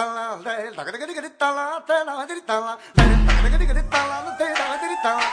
தகதகடி தலா தே நகதிரி தலா தகதகடி தலா தே நகதிரி தலா